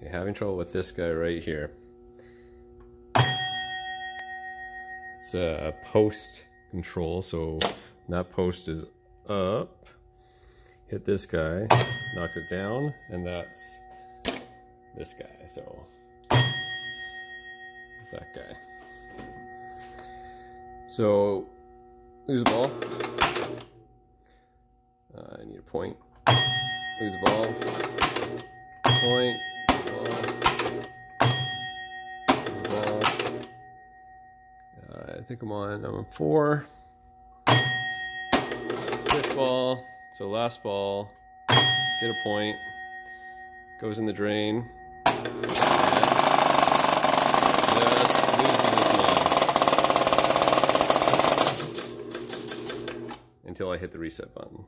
Okay, having trouble with this guy right here. It's a post control, so that post is up. Hit this guy, knocks it down, and that's this guy, so that guy. So, lose a ball. Uh, I need a point. Lose a ball. Point. Think I'm on, I'm on four. Fifth ball. So last ball. Get a point. Goes in the drain. until I hit the reset button.